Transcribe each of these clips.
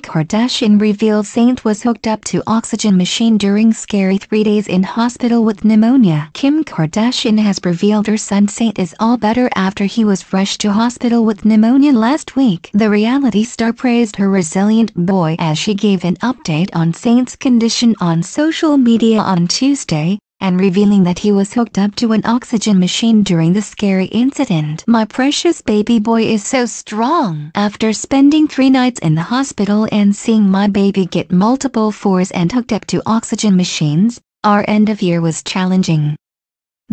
Kardashian revealed Saint was hooked up to oxygen machine during scary three days in hospital with pneumonia. Kim Kardashian has revealed her son Saint is all better after he was rushed to hospital with pneumonia last week. The reality star praised her resilient boy as she gave an update on Saint's condition on social media on Tuesday, and revealing that he was hooked up to an oxygen machine during the scary incident. My precious baby boy is so strong. After spending three nights in the hospital and seeing my baby get multiple fours and hooked up to oxygen machines, our end of year was challenging.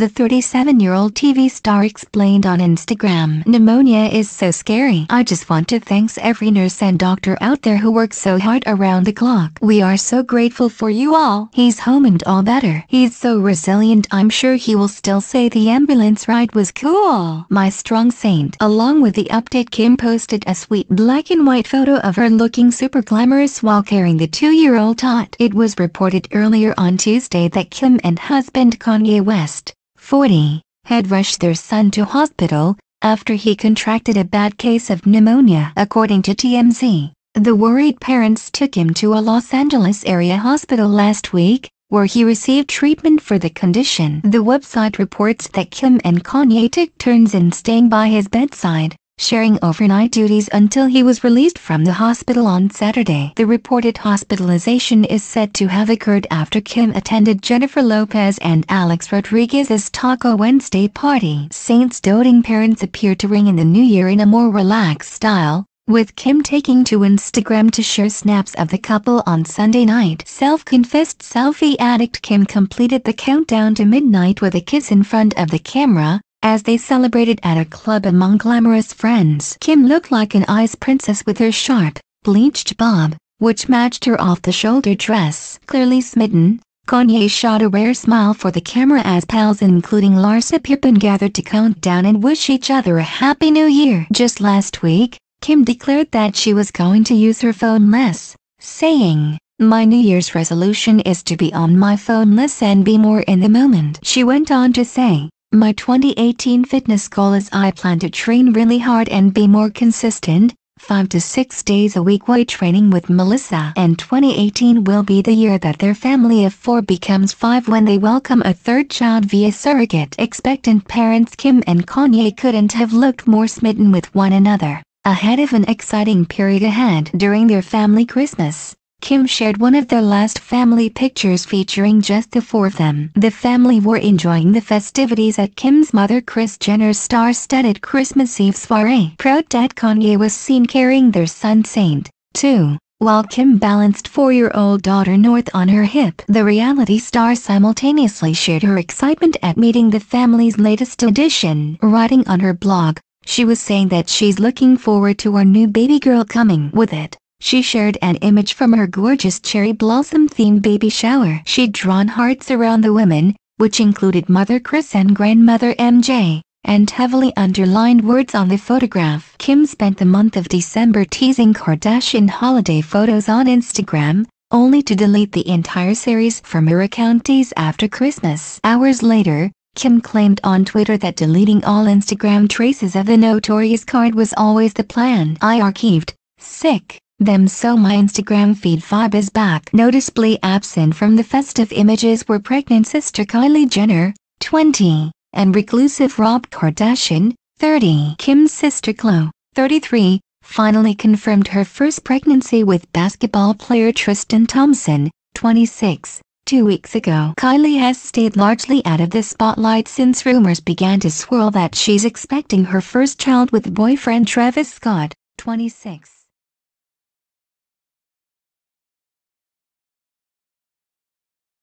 The 37-year-old TV star explained on Instagram, Pneumonia is so scary. I just want to thanks every nurse and doctor out there who work so hard around the clock. We are so grateful for you all. He's home and all better. He's so resilient I'm sure he will still say the ambulance ride was cool. My strong saint. Along with the update Kim posted a sweet black and white photo of her looking super glamorous while carrying the two-year-old tot. It was reported earlier on Tuesday that Kim and husband Kanye West 40, had rushed their son to hospital after he contracted a bad case of pneumonia. According to TMZ, the worried parents took him to a Los Angeles area hospital last week, where he received treatment for the condition. The website reports that Kim and Kanye took turns in staying by his bedside sharing overnight duties until he was released from the hospital on Saturday. The reported hospitalization is said to have occurred after Kim attended Jennifer Lopez and Alex Rodriguez's Taco Wednesday party. Saint's doting parents appear to ring in the new year in a more relaxed style, with Kim taking to Instagram to share snaps of the couple on Sunday night. Self-confessed selfie addict Kim completed the countdown to midnight with a kiss in front of the camera, as they celebrated at a club among glamorous friends. Kim looked like an ice princess with her sharp, bleached bob, which matched her off-the-shoulder dress. Clearly smitten, Kanye shot a rare smile for the camera as pals including Larsa Pippen gathered to count down and wish each other a happy new year. Just last week, Kim declared that she was going to use her phone less, saying, my New Year's resolution is to be on my phone less and be more in the moment. She went on to say, my 2018 fitness goal is I plan to train really hard and be more consistent, 5 to 6 days a week weight training with Melissa. And 2018 will be the year that their family of 4 becomes 5 when they welcome a third child via surrogate. Expectant parents Kim and Kanye couldn't have looked more smitten with one another. Ahead of an exciting period ahead during their family Christmas. Kim shared one of their last family pictures featuring just the four of them. The family were enjoying the festivities at Kim's mother Kris Jenner's star-studded Christmas Eve soiree. Proud dad Kanye was seen carrying their son Saint, too, while Kim balanced four-year-old daughter North on her hip. The reality star simultaneously shared her excitement at meeting the family's latest addition. Writing on her blog, she was saying that she's looking forward to our new baby girl coming with it. She shared an image from her gorgeous cherry blossom-themed baby shower. She'd drawn hearts around the women, which included Mother Kris and Grandmother MJ, and heavily underlined words on the photograph. Kim spent the month of December teasing Kardashian holiday photos on Instagram, only to delete the entire series from her account days after Christmas. Hours later, Kim claimed on Twitter that deleting all Instagram traces of the notorious card was always the plan. I archived. Sick them so my Instagram feed vibe is back. Noticeably absent from the festive images were pregnant sister Kylie Jenner, 20, and reclusive Rob Kardashian, 30. Kim's sister Khloe, 33, finally confirmed her first pregnancy with basketball player Tristan Thompson, 26. Two weeks ago, Kylie has stayed largely out of the spotlight since rumors began to swirl that she's expecting her first child with boyfriend Travis Scott, 26.